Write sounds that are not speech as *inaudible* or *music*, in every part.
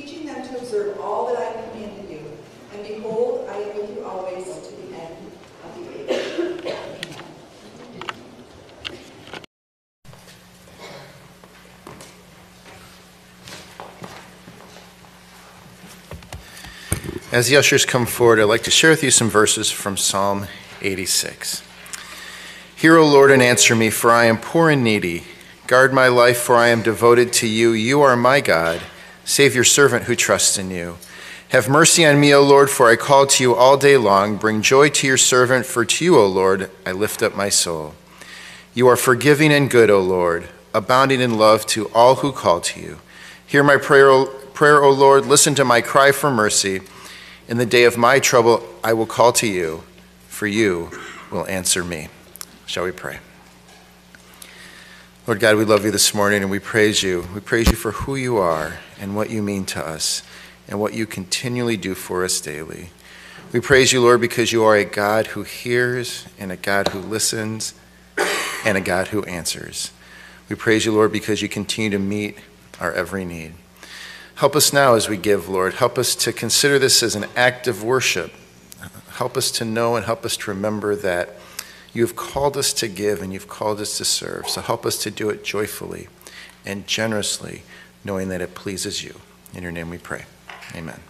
Teaching them to observe all that I commanded you. And behold, I am with you always to the end of the age. As the ushers come forward, I'd like to share with you some verses from Psalm 86. Hear, O Lord, and answer me, for I am poor and needy. Guard my life, for I am devoted to you. You are my God. Save your servant who trusts in you. Have mercy on me, O Lord, for I call to you all day long. Bring joy to your servant, for to you, O Lord, I lift up my soul. You are forgiving and good, O Lord, abounding in love to all who call to you. Hear my prayer, O, prayer, o Lord. Listen to my cry for mercy. In the day of my trouble, I will call to you, for you will answer me. Shall we pray? Lord God, we love you this morning and we praise you. We praise you for who you are and what you mean to us and what you continually do for us daily. We praise you, Lord, because you are a God who hears and a God who listens and a God who answers. We praise you, Lord, because you continue to meet our every need. Help us now as we give, Lord. Help us to consider this as an act of worship. Help us to know and help us to remember that you have called us to give and you've called us to serve. So help us to do it joyfully and generously, knowing that it pleases you. In your name we pray. Amen.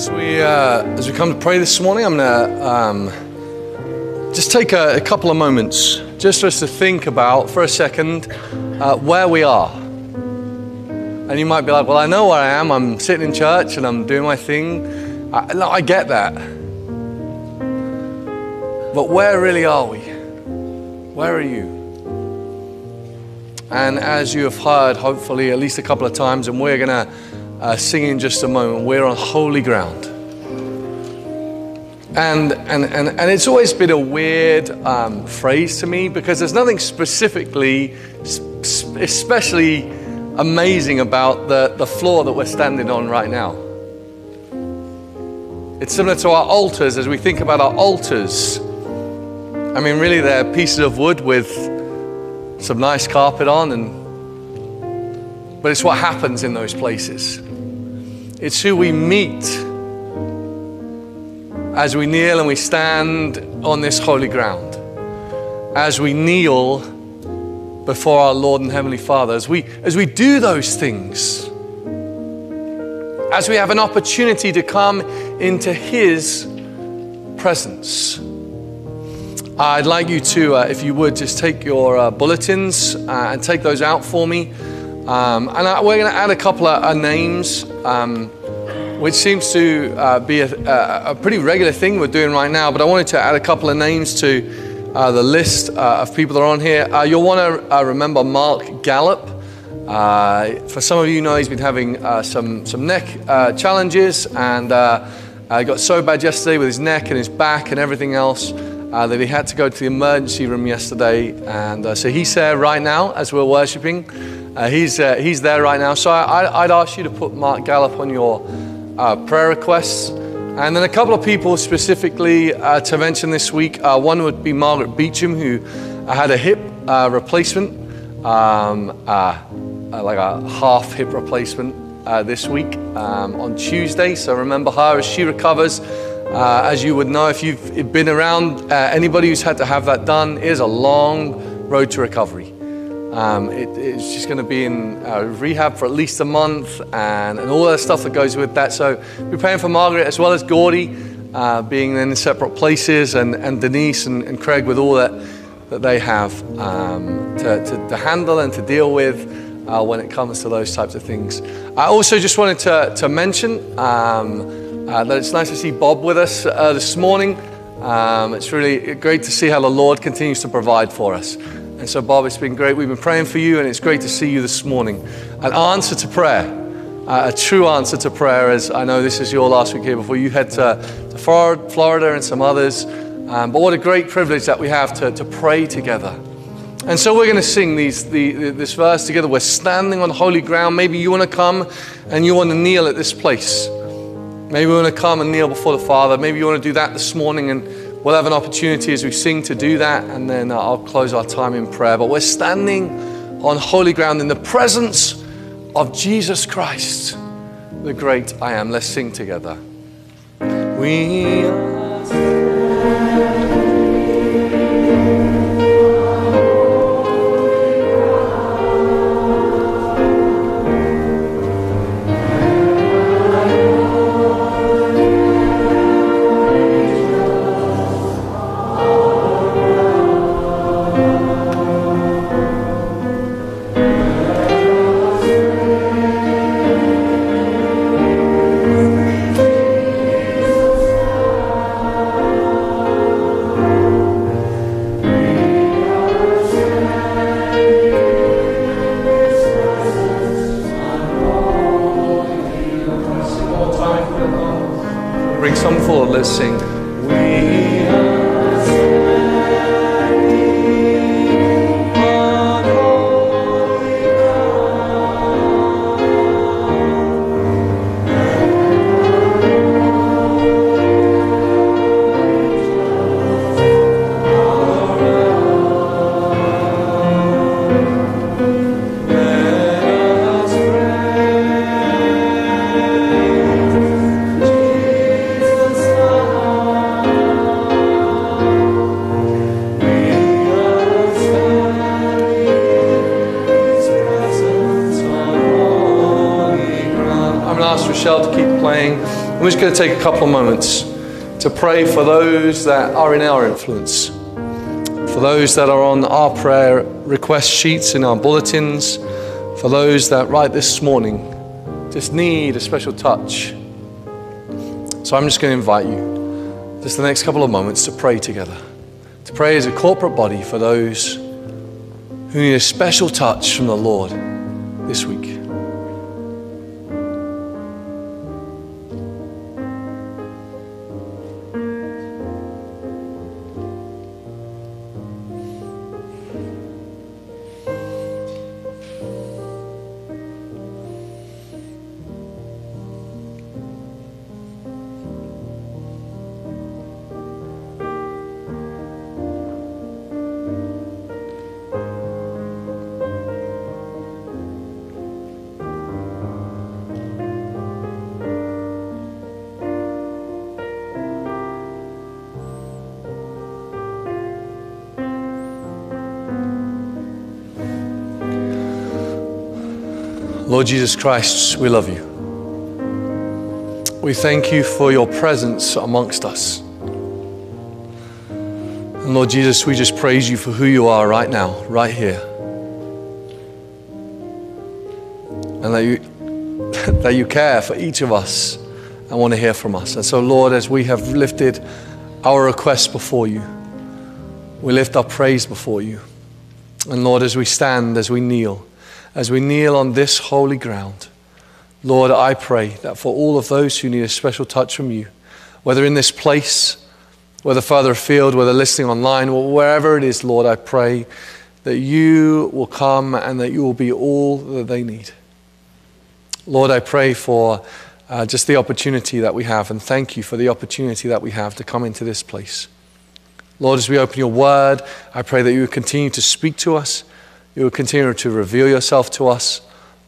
As we, uh, as we come to pray this morning, I'm going to um, just take a, a, couple of moments just for us to think about for a second uh, where we are. And you might be like, well, I know where I am. I'm sitting in church and I'm doing my thing. I, I get that. But where really are we? Where are you? And as you have heard, hopefully, at least a couple of times, and we're going to uh, in just a moment, we're on holy ground. And, and, and, and it's always been a weird um, phrase to me because there's nothing specifically, especially amazing about the, the floor that we're standing on right now. It's similar to our altars as we think about our altars. I mean, really, they're pieces of wood with some nice carpet on, and but it's what happens in those places. It's who we meet as we kneel and we stand on this holy ground, as we kneel before our Lord and Heavenly Father, as we, as we do those things, as we have an opportunity to come into His presence. I'd like you to, uh, if you would, just take your uh, bulletins uh, and take those out for me. Um, and I, we're going to add a couple of uh, names, um, which seems to uh, be a, a, pretty regular thing we're doing right now. But I wanted to add a couple of names to uh, the list of people that are on here. you'll want to remember Mark Gallup. for some of you know, he's been having some, some neck challenges and got so bad yesterday with his neck and his back and everything else uh, that he had to go to the emergency room yesterday. And uh, so he's there right now as we're worshiping. Uh, he's, uh, he's there right now. So I, would ask you to put Mark Gallup on your uh, prayer requests. And then a couple of people specifically uh, to mention this week. one would be Margaret Beecham, who had a hip replacement, um, like a half hip replacement this week um, on Tuesday. So remember her as she recovers. Uh, as you would know, if you've been around uh, anybody who's had to have that done, is a long road to recovery. Um, it, it's just going to be in uh, rehab for at least a month and, and all that stuff that goes with that. So we're praying for Margaret as well as Gordy uh, being in separate places and, and Denise and, and, Craig with all that, that they have um, to, to, to, handle and to deal with uh, when it comes to those types of things. I also just wanted to, to mention um, uh, that it's nice to see Bob with us uh, this morning. Um, it's really great to see how the Lord continues to provide for us. And so, Bob, it's been great. We've been praying for you, and it's great to see you this morning. An answer to prayer, uh, a true answer to prayer, as I know this is your last week here before you head to, to Florida and some others. Um, but what a great privilege that we have to, to pray together. And so we're going to sing these, the, this verse together. We're standing on holy ground. Maybe you want to come and you want to kneel at this place. Maybe we want to come and kneel before the Father. Maybe you want to do that this morning, and we'll have an opportunity as we sing to do that, and then uh, I'll close our time in prayer. But we're standing on holy ground in the presence of Jesus Christ, the great I am. Let's sing together. We Michelle just going to take a couple of moments to pray for those that are in our influence, for those that are on our prayer request sheets in our bulletins, for those that right this morning just need a special touch. So I'm just going to invite you, just the next couple of moments, to pray together, to pray as a corporate body for those who need a special touch from the Lord this week. Lord Jesus Christ, we love you. We thank you for your presence amongst us. And Lord Jesus, we just praise you for who you are right now, right here. And that you, *laughs* that you care for each of us and want to hear from us. And so, Lord, as we have lifted our requests before you, we lift our praise before you. And Lord, as we stand, as we kneel, as we kneel on this holy ground, Lord, I pray that for all of those who need a special touch from you, whether in this place, whether further afield, whether listening online, or wherever it is, Lord, I pray that you will come and that you will be all that they need. Lord, I pray for uh, just the opportunity that we have, and thank you for the opportunity that we have to come into this place. Lord, as we open your word, I pray that you would continue to speak to us you will continue to reveal yourself to us.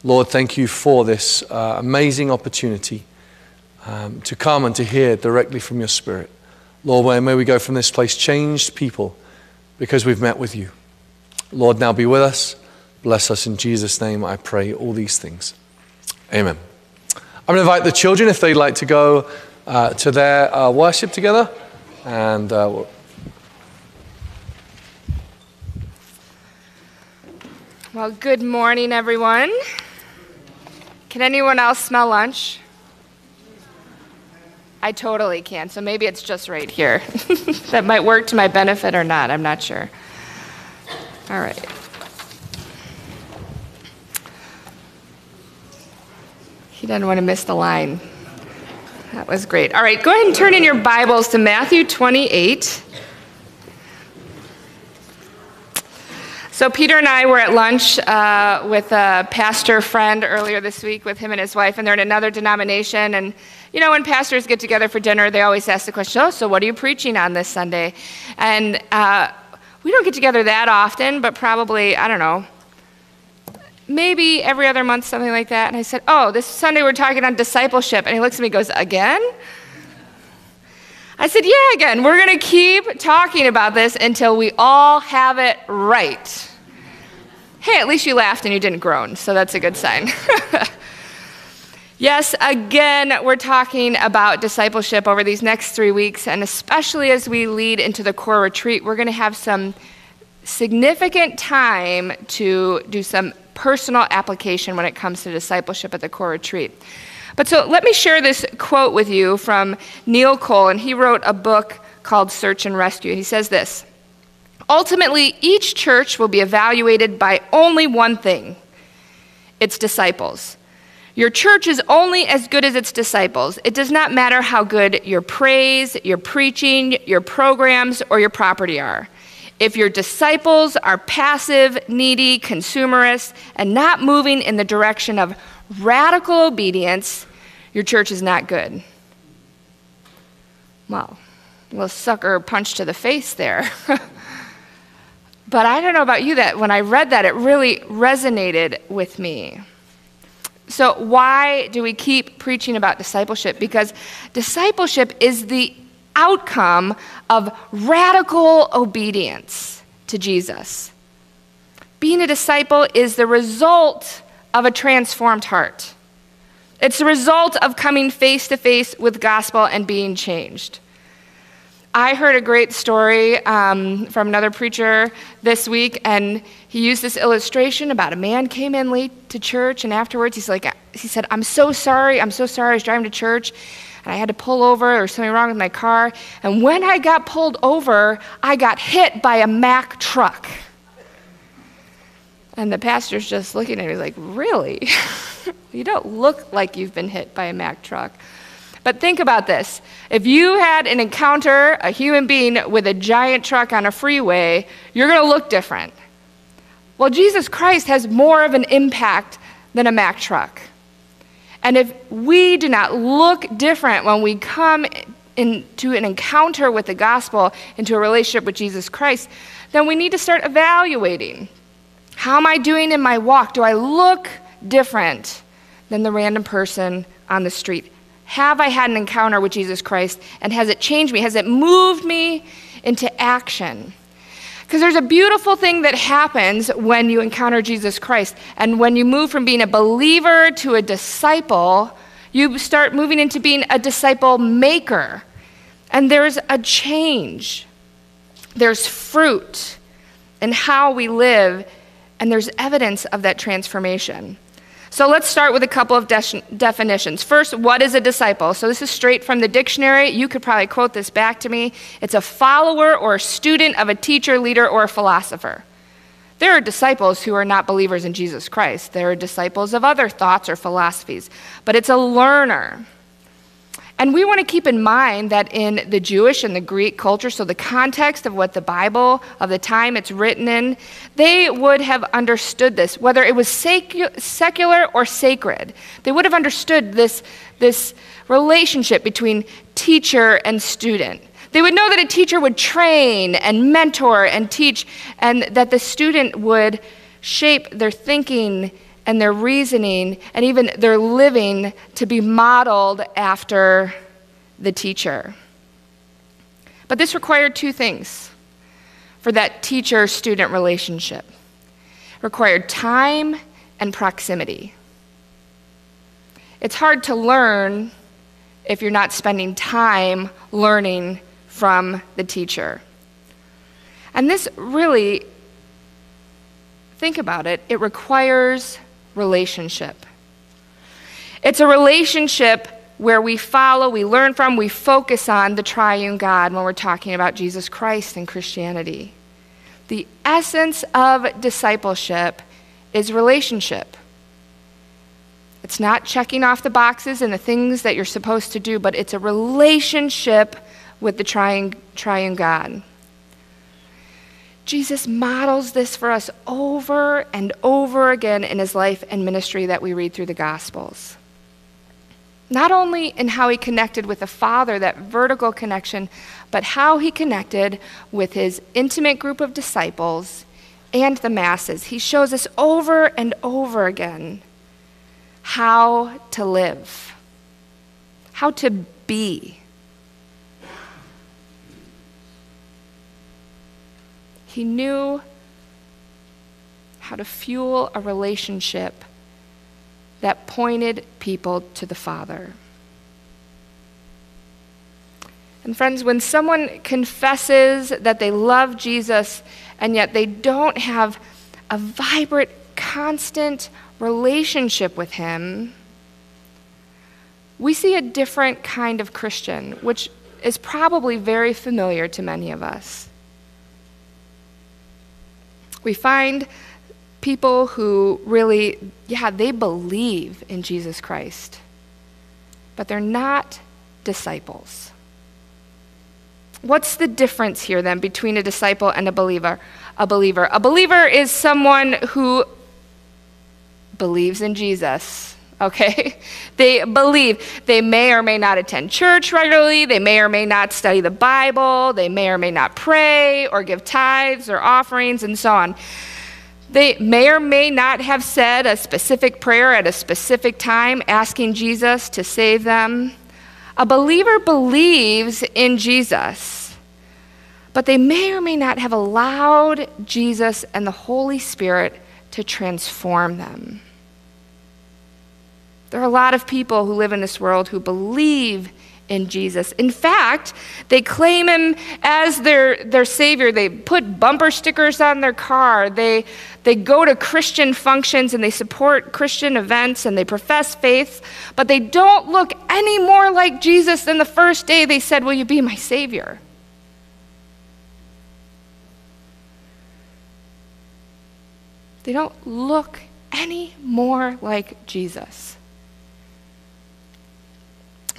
Lord, thank you for this uh, amazing opportunity um, to come and to hear directly from your Spirit. Lord, where may we go from this place changed people because we've met with you. Lord, now be with us. Bless us in Jesus' name. I pray all these things. Amen. I'm going to invite the children if they'd like to go uh, to their uh, worship together. And uh, Well, good morning, everyone. Can anyone else smell lunch? I totally can, so maybe it's just right here. *laughs* that might work to my benefit or not, I'm not sure. All right. He doesn't want to miss the line. That was great. All right, go ahead and turn in your Bibles to Matthew 28. So, Peter and I were at lunch uh, with a pastor friend earlier this week with him and his wife, and they're in another denomination. And, you know, when pastors get together for dinner, they always ask the question, Oh, so what are you preaching on this Sunday? And uh, we don't get together that often, but probably, I don't know, maybe every other month, something like that. And I said, Oh, this Sunday we're talking on discipleship. And he looks at me and goes, Again? I said, Yeah, again, we're going to keep talking about this until we all have it right. Hey, at least you laughed and you didn't groan, so that's a good sign. *laughs* yes, again, we're talking about discipleship over these next three weeks, and especially as we lead into the corps retreat, we're going to have some significant time to do some personal application when it comes to discipleship at the corps retreat. But so let me share this quote with you from Neil Cole, and he wrote a book called Search and Rescue. He says this Ultimately, each church will be evaluated by only one thing its disciples. Your church is only as good as its disciples. It does not matter how good your praise, your preaching, your programs, or your property are. If your disciples are passive, needy, consumerist, and not moving in the direction of radical obedience, your church is not good. Well, a little sucker punch to the face there. *laughs* but I don't know about you, that when I read that, it really resonated with me. So, why do we keep preaching about discipleship? Because discipleship is the outcome of radical obedience to Jesus. Being a disciple is the result of a transformed heart. It's the result of coming face to face with gospel and being changed. I heard a great story um, from another preacher this week, and he used this illustration about a man came in late to church, and afterwards he's like, he said, "I'm so sorry. I'm so sorry. I was driving to church, and I had to pull over. There was something wrong with my car, and when I got pulled over, I got hit by a Mack truck." And the pastor's just looking at me like, "Really? *laughs* you don't look like you've been hit by a Mack truck." But think about this. If you had an encounter, a human being with a giant truck on a freeway, you're going to look different. Well, Jesus Christ has more of an impact than a Mack truck. And if we do not look different when we come into an encounter with the gospel, into a relationship with Jesus Christ, then we need to start evaluating. How am I doing in my walk? Do I look different than the random person on the street? Have I had an encounter with Jesus Christ? And has it changed me? Has it moved me into action? Because there's a beautiful thing that happens when you encounter Jesus Christ. And when you move from being a believer to a disciple, you start moving into being a disciple maker. And there's a change, there's fruit in how we live, and there's evidence of that transformation. So let's start with a couple of de- definitions. First, what is a disciple? So this is straight from the dictionary. You could probably quote this back to me. It's a follower or a student of a teacher, leader, or a philosopher. There are disciples who are not believers in Jesus Christ. There are disciples of other thoughts or philosophies, but it's a learner. And we want to keep in mind that in the Jewish and the Greek culture, so the context of what the Bible of the time it's written in, they would have understood this, whether it was secular or sacred. They would have understood this, this relationship between teacher and student. They would know that a teacher would train and mentor and teach, and that the student would shape their thinking and their reasoning and even their living to be modeled after the teacher. But this required two things for that teacher student relationship it required time and proximity. It's hard to learn if you're not spending time learning from the teacher. And this really, think about it, it requires relationship. It's a relationship where we follow, we learn from, we focus on the triune God when we're talking about Jesus Christ and Christianity. The essence of discipleship is relationship. It's not checking off the boxes and the things that you're supposed to do, but it's a relationship with the triune, triune God. Jesus models this for us over and over again in his life and ministry that we read through the Gospels. Not only in how he connected with the Father, that vertical connection, but how he connected with his intimate group of disciples and the masses. He shows us over and over again how to live, how to be He knew how to fuel a relationship that pointed people to the Father. And, friends, when someone confesses that they love Jesus and yet they don't have a vibrant, constant relationship with Him, we see a different kind of Christian, which is probably very familiar to many of us. We find people who really, yeah, they believe in Jesus Christ, but they're not disciples. What's the difference here then between a disciple and a believer? A believer. A believer is someone who believes in Jesus okay? *laughs* They believe. They may or may not attend church regularly. They may or may not study the Bible. They may or may not pray or give tithes or offerings and so on. They may or may not have said a specific prayer at a specific time asking Jesus to save them. A believer believes in Jesus, but they may or may not have allowed Jesus and the Holy Spirit to transform them. There are a lot of people who live in this world who believe in Jesus. In fact, they claim him as their, their savior. They put bumper stickers on their car. They, they go to Christian functions and they support Christian events and they profess faith, but they don't look any more like Jesus than the first day they said, Will you be my savior? They don't look any more like Jesus.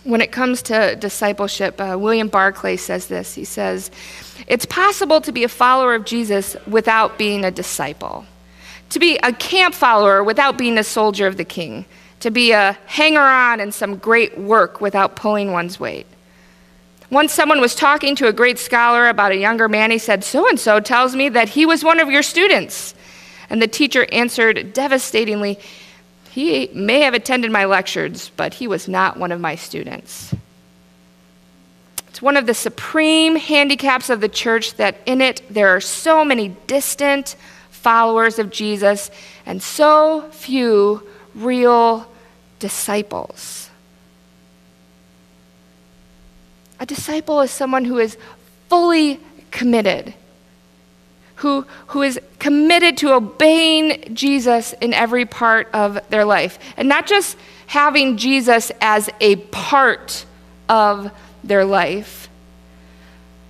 When it comes to discipleship, uh, William Barclay says this. He says, It's possible to be a follower of Jesus without being a disciple, to be a camp follower without being a soldier of the king, to be a hanger on in some great work without pulling one's weight. Once someone was talking to a great scholar about a younger man, he said, So and so tells me that he was one of your students. And the teacher answered devastatingly, He may have attended my lectures, but he was not one of my students. It's one of the supreme handicaps of the church that in it there are so many distant followers of Jesus and so few real disciples. A disciple is someone who is fully committed who, who is committed to obeying Jesus in every part of their life. And not just having Jesus as a part of their life,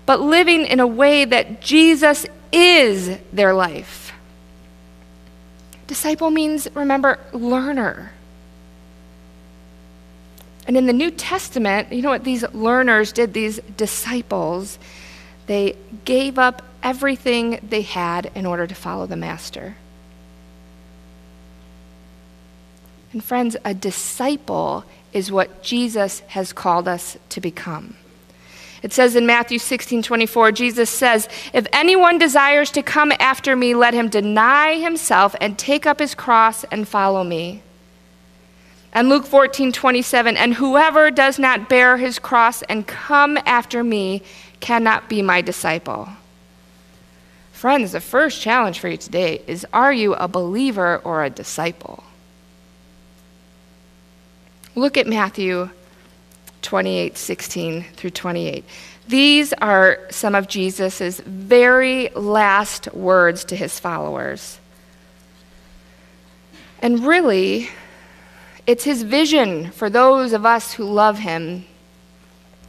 but living in a way that Jesus is their life. Disciple means, remember, learner. And in the New Testament, you know what these learners did, these disciples? They gave up everything they had in order to follow the Master. And friends, a disciple is what Jesus has called us to become. It says in Matthew 16 24, Jesus says, If anyone desires to come after me, let him deny himself and take up his cross and follow me. And Luke 14 27, and whoever does not bear his cross and come after me cannot be my disciple. Friends, the first challenge for you today is are you a believer or a disciple? Look at Matthew 28 16 through 28. These are some of Jesus' very last words to his followers. And really, it's his vision for those of us who love him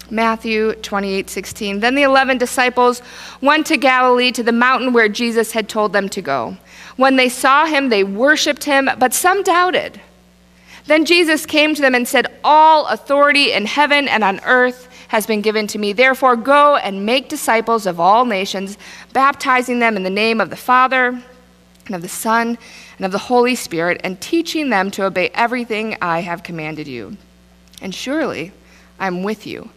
Matthew 28 16. Then the eleven disciples went to Galilee to the mountain where Jesus had told them to go. When they saw him, they worshiped him, but some doubted. Then Jesus came to them and said, All authority in heaven and on earth has been given to me. Therefore, go and make disciples of all nations, baptizing them in the name of the Father, and of the Son, and of the Holy Spirit, and teaching them to obey everything I have commanded you. And surely I'm with you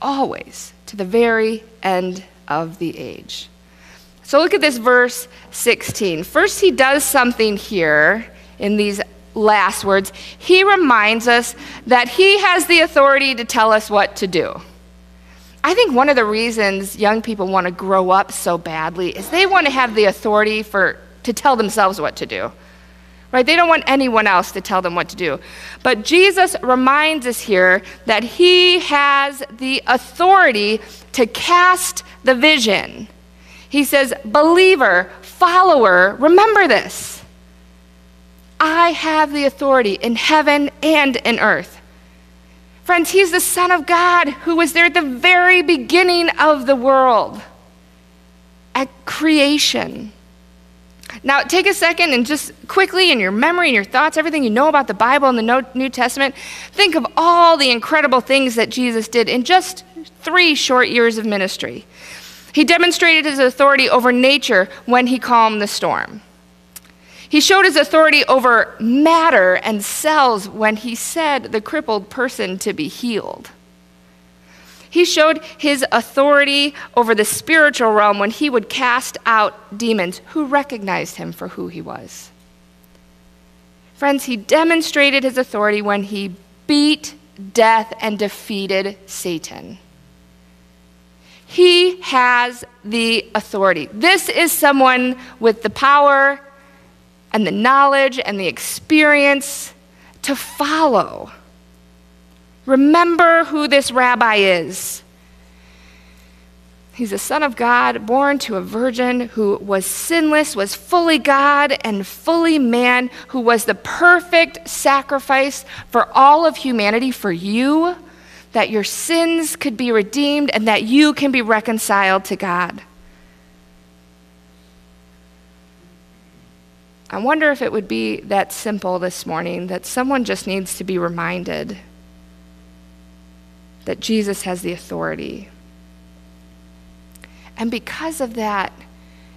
always to the very end of the age. So look at this verse 16. First, he does something here in these last words. He reminds us that he has the authority to tell us what to do. I think one of the reasons young people want to grow up so badly is they want to have the authority for, to tell themselves what to do right? They don't want anyone else to tell them what to do. But Jesus reminds us here that he has the authority to cast the vision. He says, believer, follower, remember this. I have the authority in heaven and in earth. Friends, he's the Son of God who was there at the very beginning of the world, at creation. Now, take a second and just quickly, in your memory and your thoughts, everything you know about the Bible and the New Testament, think of all the incredible things that Jesus did in just three short years of ministry. He demonstrated his authority over nature when he calmed the storm. He showed his authority over matter and cells when he said the crippled person to be healed. He showed his authority over the spiritual realm when he would cast out demons who recognized him for who he was. Friends, he demonstrated his authority when he beat death and defeated Satan. He has the authority. This is someone with the power and the knowledge and the experience to follow. Remember who this rabbi is. He's a son of God, born to a virgin who was sinless, was fully God and fully man, who was the perfect sacrifice for all of humanity, for you, that your sins could be redeemed and that you can be reconciled to God. I wonder if it would be that simple this morning that someone just needs to be reminded that Jesus has the authority and because of that,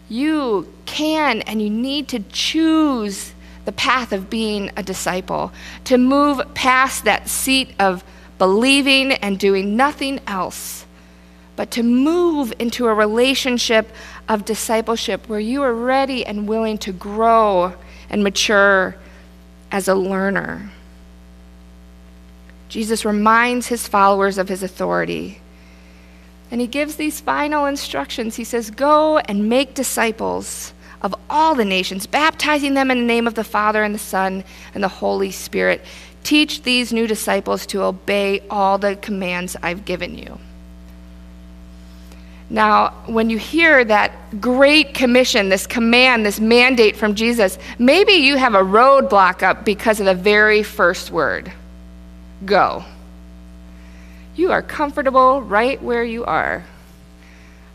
you can and you need to choose the path of being a disciple, to move past that seat of believing and doing nothing else, but to move into a relationship of discipleship where you are ready and willing to grow and mature as a learner. Jesus reminds his followers of his authority. And he gives these final instructions. He says, Go and make disciples of all the nations, baptizing them in the name of the Father and the Son and the Holy Spirit. Teach these new disciples to obey all the commands I've given you. Now, when you hear that great commission, this command, this mandate from Jesus, maybe you have a roadblock up because of the very first word go. You are comfortable right where you are.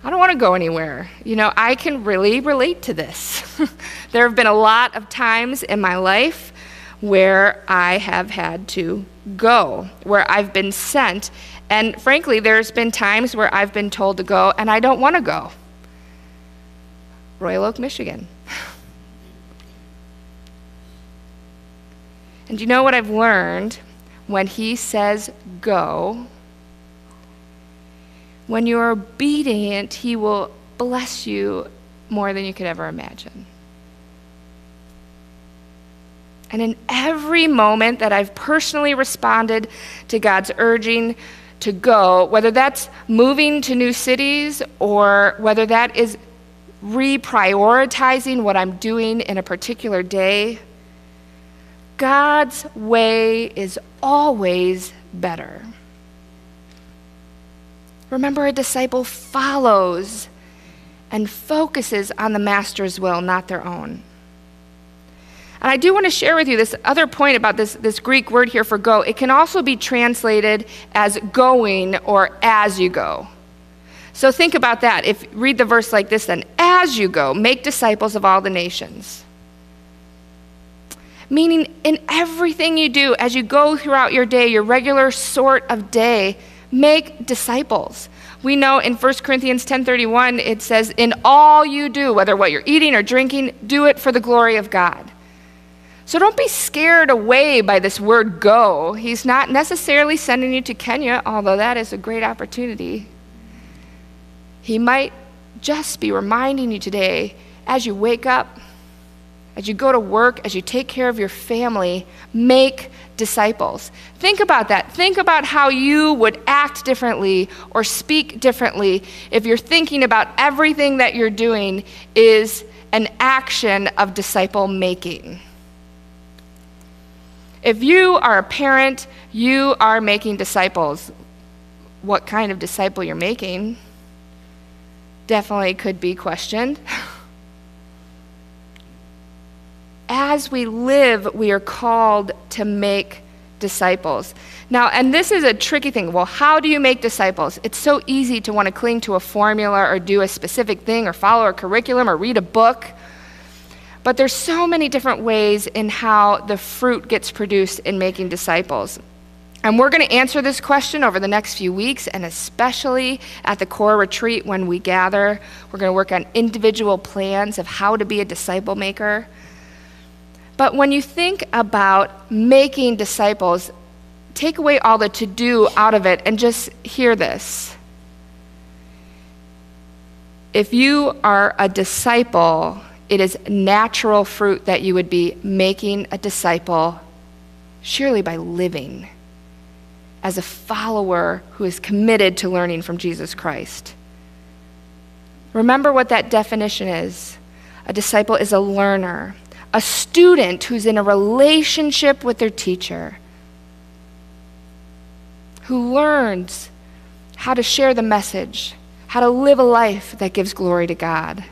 I don't want to go anywhere. You know, I can really relate to this. *laughs* there have been a lot of times in my life where I have had to go, where I've been sent. And frankly, there's been times where I've been told to go and I don't want to go. Royal Oak, Michigan. *laughs* And you know what I've learned? When he says go, when you are obedient, He will bless you more than you could ever imagine. And in every moment that I've personally responded to God's urging to go, whether that's moving to new cities or whether that is reprioritizing what I'm doing in a particular day, God's way is always better. Remember, a disciple follows and focuses on the master's will, not their own. And I do want to share with you this other point about this, this Greek word here for go. It can also be translated as going or as you go. So think about that. If read the verse like this then, as you go, make disciples of all the nations. Meaning in everything you do as you go throughout your day, your regular sort of day, make disciples. We know in 1 Corinthians 10:31 it says in all you do whether what you're eating or drinking do it for the glory of God. So don't be scared away by this word go. He's not necessarily sending you to Kenya, although that is a great opportunity. He might just be reminding you today as you wake up, as you go to work, as you take care of your family, make disciples. Think about that. Think about how you would act differently or speak differently if you're thinking about everything that you're doing is an action of disciple making. If you are a parent, you are making disciples. What kind of disciple you're making definitely could be questioned. *laughs* as we live, we are called to make disciples. Now, and this is a tricky thing. Well, how do you make disciples? It's so easy to want to cling to a formula or do a specific thing or follow a curriculum or read a book. But there's so many different ways in how the fruit gets produced in making disciples. And we're going to answer this question over the next few weeks, and especially at the corps retreat when we gather. We're going to work on individual plans of how to be a disciple maker. But when you think about making disciples, take away all the to do out of it and just hear this. If you are a disciple, it is natural fruit that you would be making a disciple, surely by living as a follower who is committed to learning from Jesus Christ. Remember what that definition is a disciple is a learner, a student who's in a relationship with their teacher, who learns how to share the message, how to live a life that gives glory to God.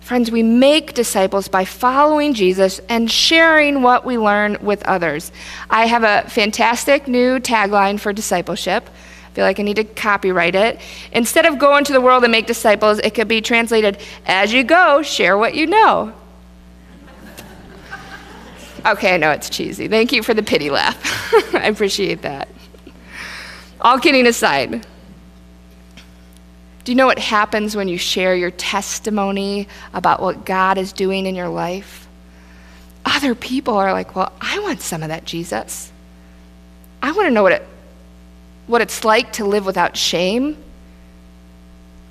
Friends, we make disciples by following Jesus and sharing what we learn with others. I have a fantastic new tagline for discipleship. I feel like I need to copyright it. Instead of go into the world and make disciples, it could be translated as you go, share what you know. Okay, I know it's cheesy. Thank you for the pity laugh. *laughs* I appreciate that. All kidding aside, do you know what happens when you share your testimony about what God is doing in your life? Other people are like, Well, I want some of that, Jesus. I want to know what, it, what it's like to live without shame.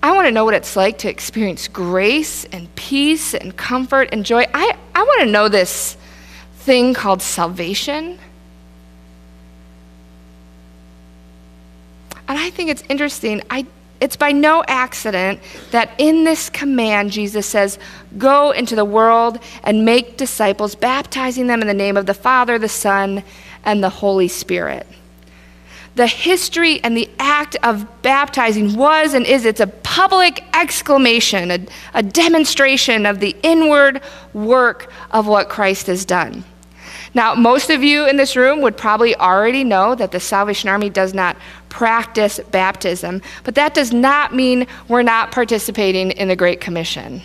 I want to know what it's like to experience grace and peace and comfort and joy. I, I want to know this thing called salvation. And I think it's interesting. I, it's by no accident that in this command, Jesus says, Go into the world and make disciples, baptizing them in the name of the Father, the Son, and the Holy Spirit. The history and the act of baptizing was and is it's a public exclamation, a, a demonstration of the inward work of what Christ has done. Now, most of you in this room would probably already know that the Salvation Army does not practice baptism, but that does not mean we're not participating in the Great Commission.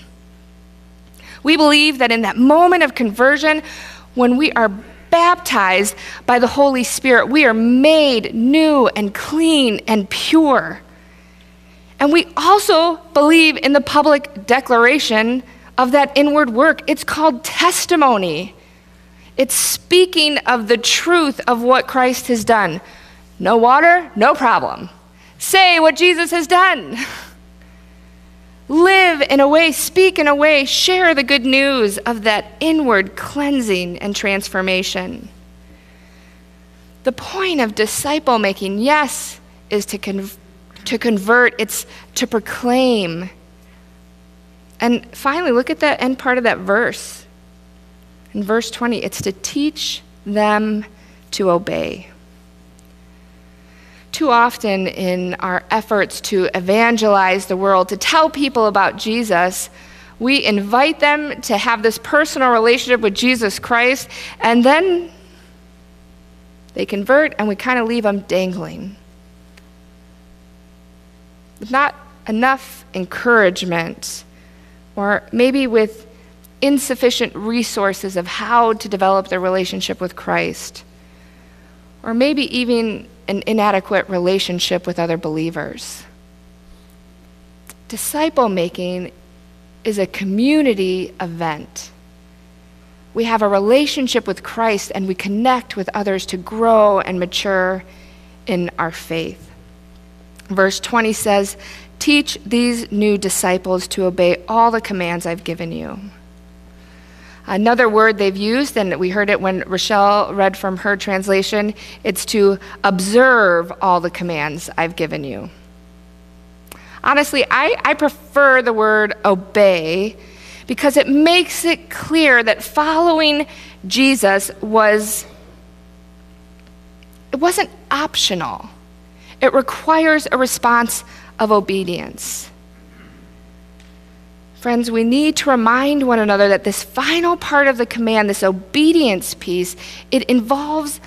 We believe that in that moment of conversion, when we are baptized by the Holy Spirit, we are made new and clean and pure. And we also believe in the public declaration of that inward work. It's called testimony. It's speaking of the truth of what Christ has done. No water, no problem. Say what Jesus has done. Live in a way, speak in a way, share the good news of that inward cleansing and transformation. The point of disciple making, yes, is to, con- to convert, it's to proclaim. And finally, look at that end part of that verse. In verse 20, it's to teach them to obey. Too often, in our efforts to evangelize the world, to tell people about Jesus, we invite them to have this personal relationship with Jesus Christ, and then they convert, and we kind of leave them dangling. With not enough encouragement, or maybe with insufficient resources of how to develop their relationship with Christ, or maybe even an inadequate relationship with other believers. Disciple making is a community event. We have a relationship with Christ and we connect with others to grow and mature in our faith. Verse 20 says, Teach these new disciples to obey all the commands I've given you. Another word they've used, and we heard it when Rochelle read from her translation, it's to observe all the commands I've given you. Honestly, I, I prefer the word obey because it makes it clear that following Jesus was it wasn't optional. It requires a response of obedience. Friends, we need to remind one another that this final part of the command, this obedience piece, it involves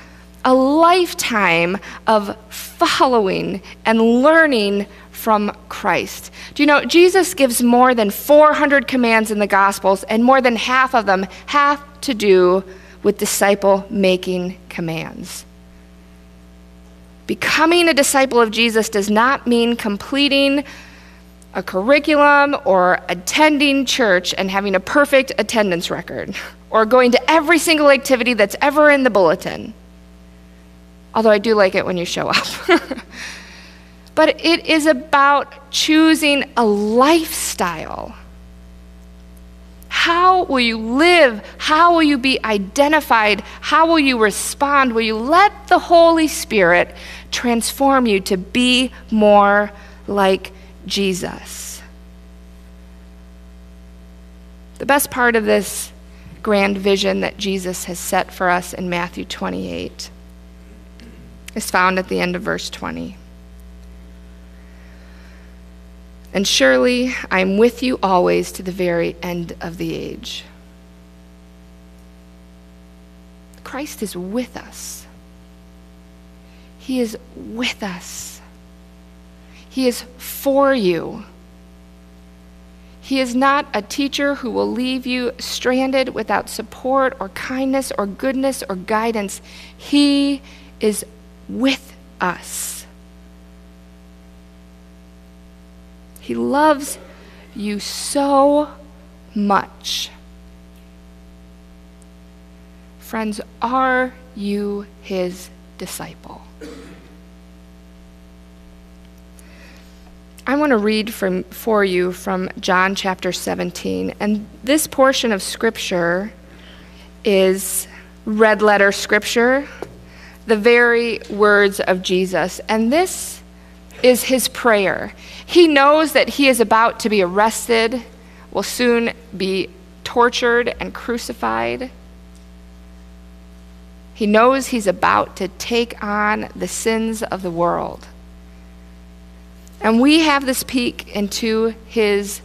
a lifetime of following and learning from Christ. Do you know, Jesus gives more than 400 commands in the Gospels, and more than half of them have to do with disciple making commands. Becoming a disciple of Jesus does not mean completing a curriculum or attending church and having a perfect attendance record or going to every single activity that's ever in the bulletin. Although I do like it when you show up. *laughs* but it is about choosing a lifestyle. How will you live? How will you be identified? How will you respond? Will you let the Holy Spirit transform you to be more like Jesus. The best part of this grand vision that Jesus has set for us in Matthew 28 is found at the end of verse 20. And surely I am with you always to the very end of the age. Christ is with us. He is with us. He is for you. He is not a teacher who will leave you stranded without support or kindness or goodness or guidance. He is with us. He loves you so much. Friends, are you his disciple? I want to read from, for you from John chapter 17. And this portion of scripture is red letter scripture, the very words of Jesus. And this is his prayer. He knows that he is about to be arrested, will soon be tortured and crucified. He knows he's about to take on the sins of the world. And we have this peek into his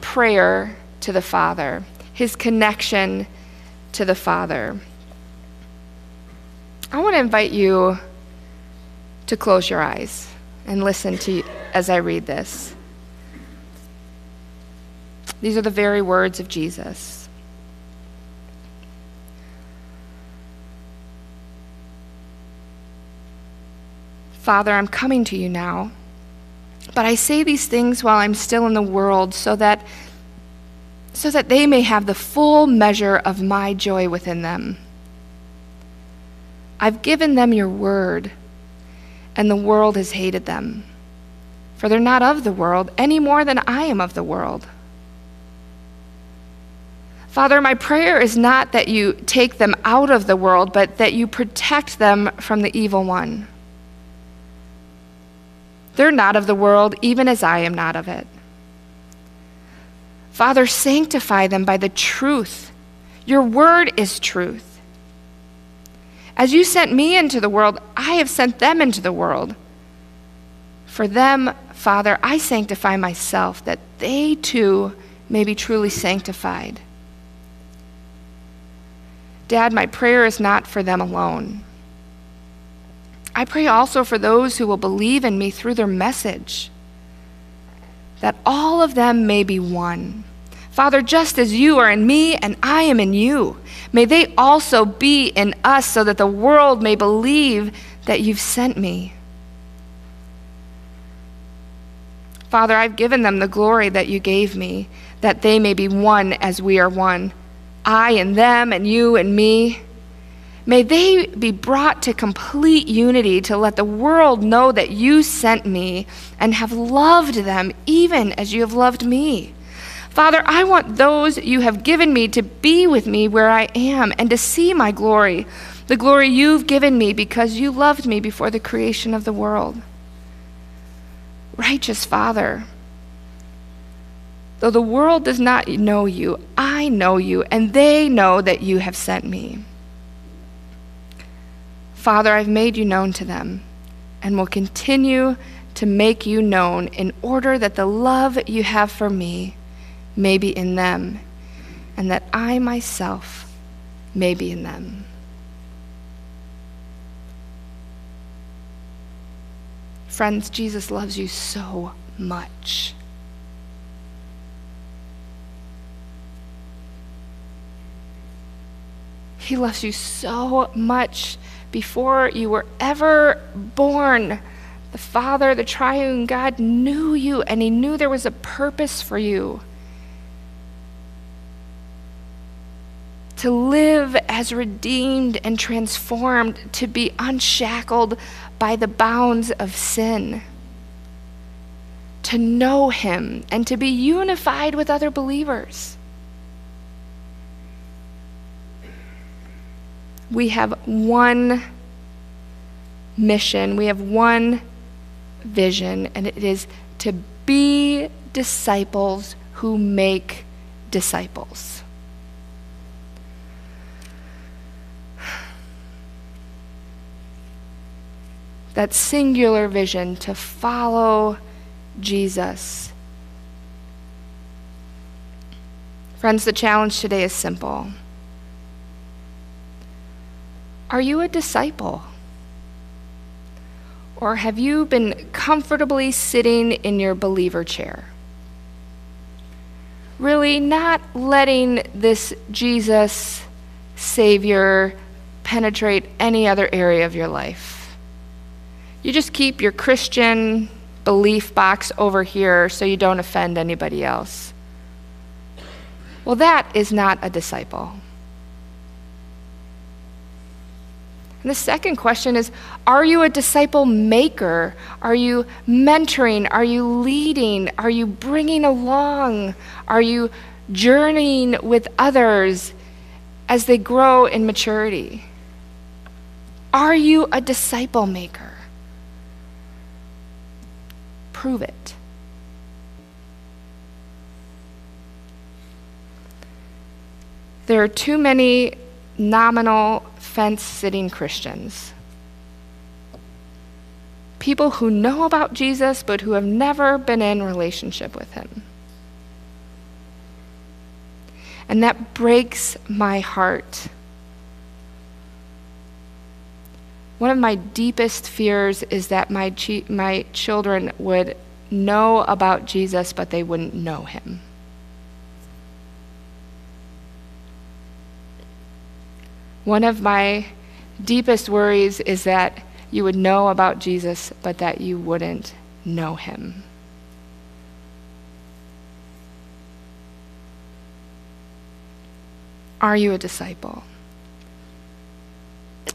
prayer to the Father, his connection to the Father. I want to invite you to close your eyes and listen to as I read this. These are the very words of Jesus. Father, I'm coming to you now. But I say these things while I'm still in the world so that so that they may have the full measure of my joy within them. I've given them your word, and the world has hated them. For they're not of the world any more than I am of the world. Father, my prayer is not that you take them out of the world, but that you protect them from the evil one. They're not of the world, even as I am not of it. Father, sanctify them by the truth. Your word is truth. As you sent me into the world, I have sent them into the world. For them, Father, I sanctify myself, that they too may be truly sanctified. Dad, my prayer is not for them alone. I pray also for those who will believe in me through their message, that all of them may be one. Father, just as you are in me and I am in you, may they also be in us so that the world may believe that you've sent me. Father, I've given them the glory that you gave me, that they may be one as we are one. I and them, and you and me May they be brought to complete unity to let the world know that you sent me and have loved them even as you have loved me. Father, I want those you have given me to be with me where I am and to see my glory, the glory you've given me because you loved me before the creation of the world. Righteous Father, though the world does not know you, I know you, and they know that you have sent me. Father, I've made you known to them and will continue to make you known in order that the love you have for me may be in them and that I myself may be in them. Friends, Jesus loves you so much. He loves you so much before you were ever born, the Father, the triune God, knew you and He knew there was a purpose for you. To live as redeemed and transformed, to be unshackled by the bounds of sin, to know Him, and to be unified with other believers. we have one mission, we have one vision, and it is to be disciples who make disciples. That singular vision to follow Jesus. Friends, the challenge today is simple. Are you a disciple? Or have you been comfortably sitting in your believer chair? Really, not letting this Jesus Savior penetrate any other area of your life. You just keep your Christian belief box over here so you don't offend anybody else. Well, that is not a disciple. And the second question is Are you a disciple maker? Are you mentoring? Are you leading? Are you bringing along? Are you journeying with others as they grow in maturity? Are you a disciple maker? Prove it. There are too many nominal fence sitting Christians. People who know about Jesus but who have never been in relationship with him. And that breaks my heart. One of my deepest fears is that my, chi- my children would know about Jesus, but they wouldn't know him. One of my deepest worries is that you would know about Jesus, but that you wouldn't know him. Are you a disciple?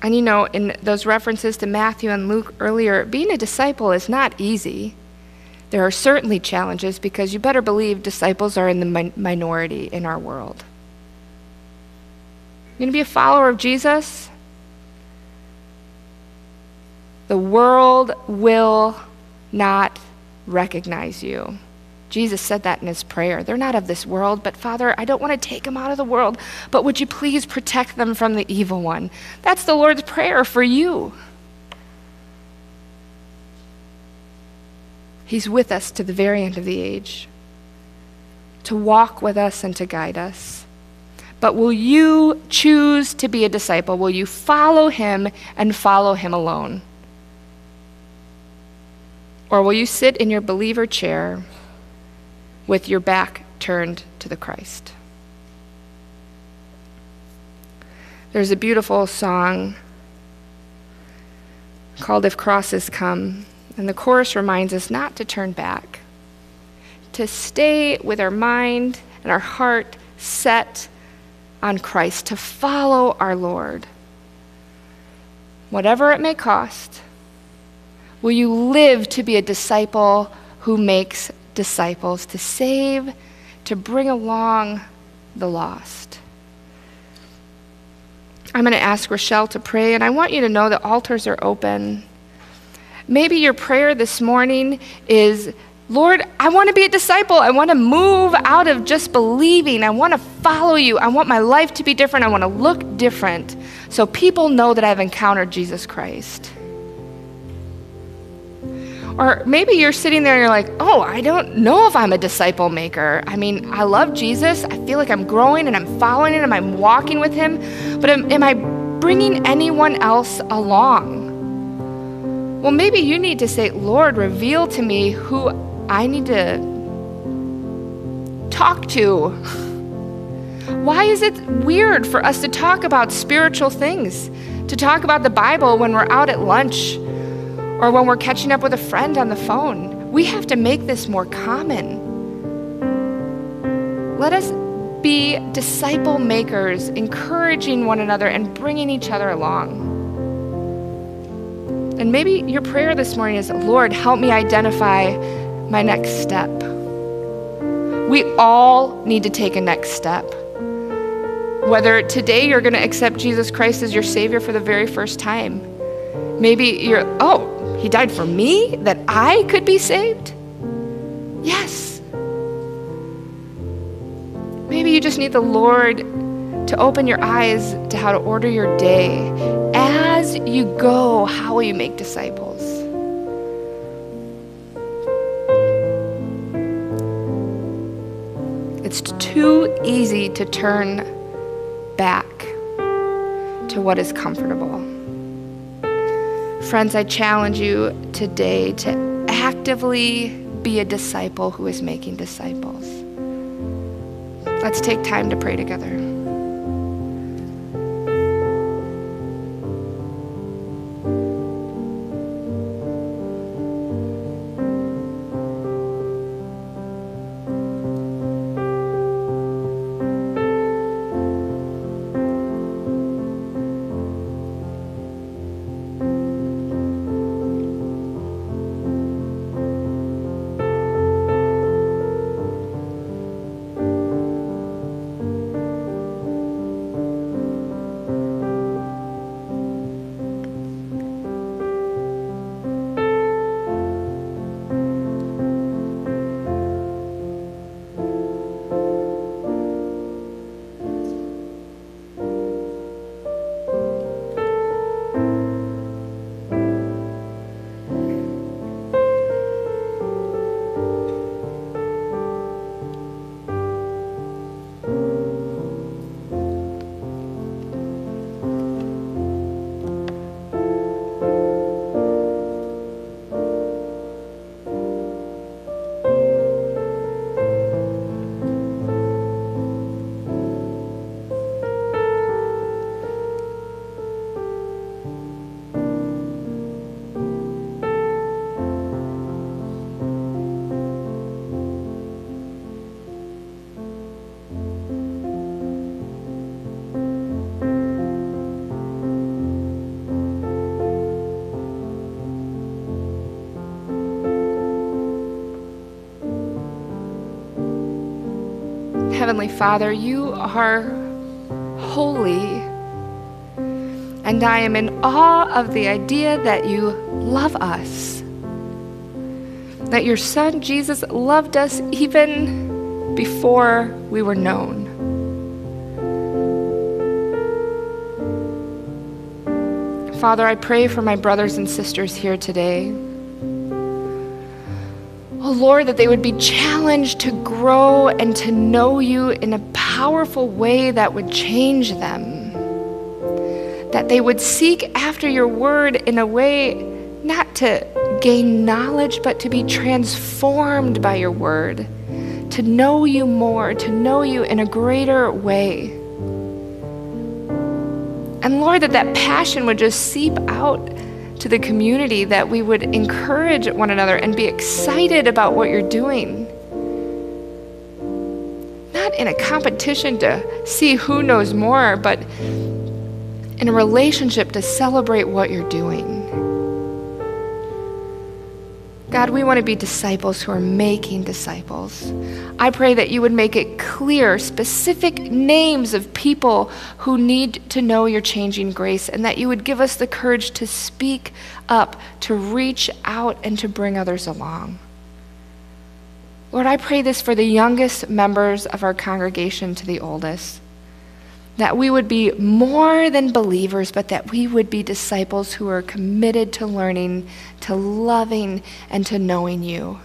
And you know, in those references to Matthew and Luke earlier, being a disciple is not easy. There are certainly challenges because you better believe disciples are in the mi- minority in our world. You're going to be a follower of Jesus? The world will not recognize you. Jesus said that in his prayer. They're not of this world, but Father, I don't want to take them out of the world, but would you please protect them from the evil one? That's the Lord's prayer for you. He's with us to the very end of the age, to walk with us and to guide us. But will you choose to be a disciple? Will you follow him and follow him alone? Or will you sit in your believer chair with your back turned to the Christ? There's a beautiful song called If Crosses Come, and the chorus reminds us not to turn back, to stay with our mind and our heart set on Christ, to follow our Lord. Whatever it may cost, will you live to be a disciple who makes disciples, to save, to bring along the lost? I'm going to ask Rochelle to pray, and I want you to know that altars are open. Maybe your prayer this morning is Lord, I want to be a disciple. I want to move out of just believing. I want to follow you. I want my life to be different. I want to look different so people know that I've encountered Jesus Christ. Or maybe you're sitting there and you're like, oh, I don't know if I'm a disciple maker. I mean, I love Jesus. I feel like I'm growing and I'm following him I'm walking with him. But am, am I bringing anyone else along? Well, maybe you need to say, Lord, reveal to me who I need to talk to. Why is it weird for us to talk about spiritual things, to talk about the Bible when we're out at lunch or when we're catching up with a friend on the phone? We have to make this more common. Let us be disciple makers, encouraging one another and bringing each other along. And maybe your prayer this morning is Lord, help me identify my next step. We all need to take a next step. Whether today you're going to accept Jesus Christ as your Savior for the very first time, maybe you're, oh, He died for me that I could be saved? Yes. Maybe you just need the Lord to open your eyes to how to order your day. As you go, how will you make disciples? Too easy to turn back to what is comfortable. Friends, I challenge you today to actively be a disciple who is making disciples. Let's take time to pray together. Heavenly Father, you are holy. And I am in awe of the idea that you love us. That your Son, Jesus, loved us even before we were known. Father, I pray for my brothers and sisters here today. Lord, that they would be challenged to grow and to know you in a powerful way that would change them. That they would seek after your word in a way not to gain knowledge, but to be transformed by your word, to know you more, to know you in a greater way. And Lord, that that passion would just seep out to the community, that we would encourage one another and be excited about what you're doing. Not in a competition to see who knows more, but in a relationship to celebrate what you're doing. God, we want to be disciples who are making disciples. I pray that you would make it clear specific names of people who need to know your changing grace and that you would give us the courage to speak up, to reach out, and to bring others along. Lord, I pray this for the youngest members of our congregation to the oldest that we would be more than believers, but that we would be disciples who are committed to learning, to loving, and to knowing you.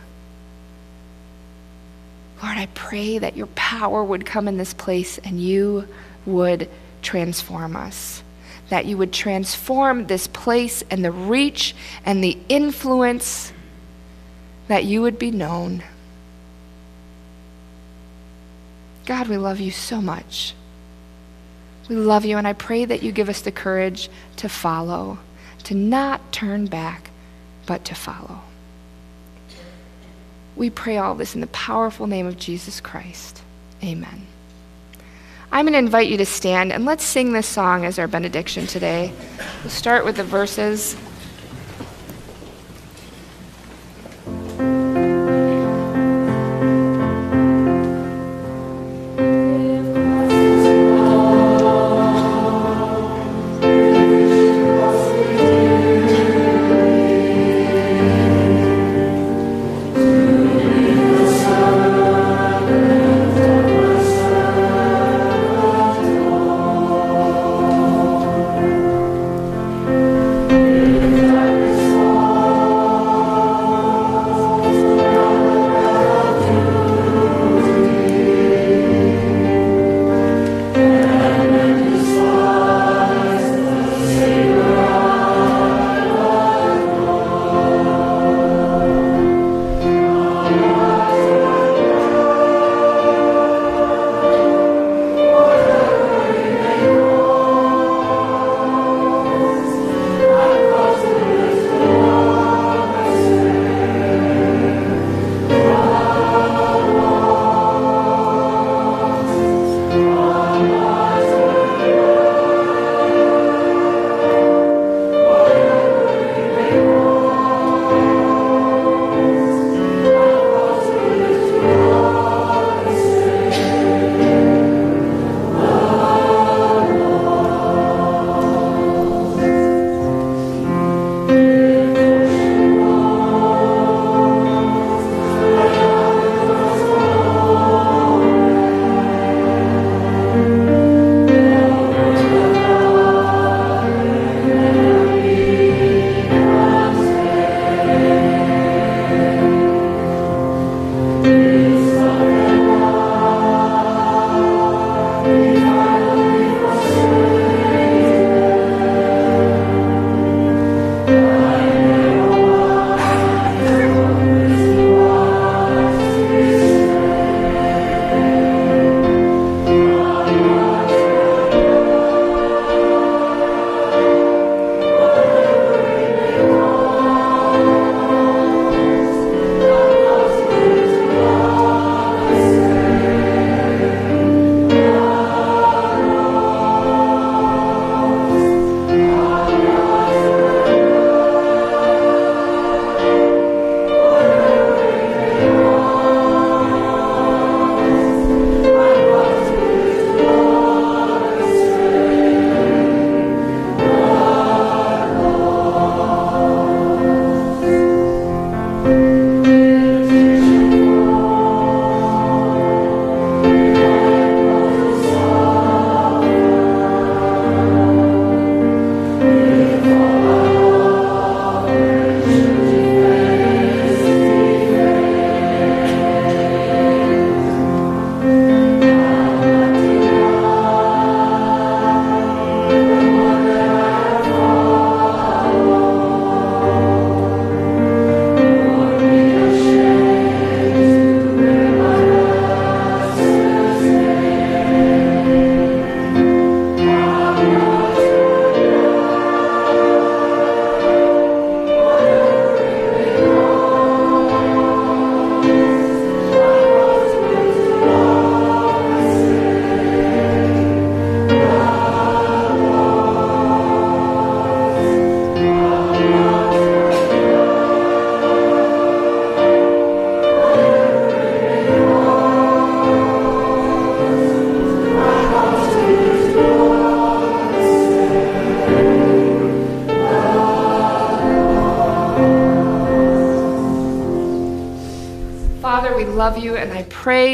Lord, I pray that your power would come in this place and you would transform us. That you would transform this place and the reach and the influence, that you would be known. God, we love you so much. We love you, and I pray that you give us the courage to follow, to not turn back, but to follow. We pray all this in the powerful name of Jesus Christ. Amen. I'm going to invite you to stand and let's sing this song as our benediction today. We'll start with the verses.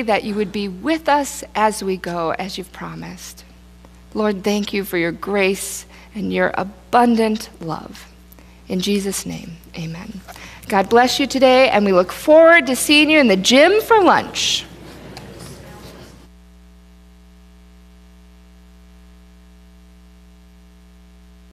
That you would be with us as we go, as you've promised. Lord, thank you for your grace and your abundant love. In Jesus' name, amen. God bless you today, and we look forward to seeing you in the gym for lunch.